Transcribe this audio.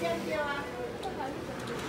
香蕉啊这款是什么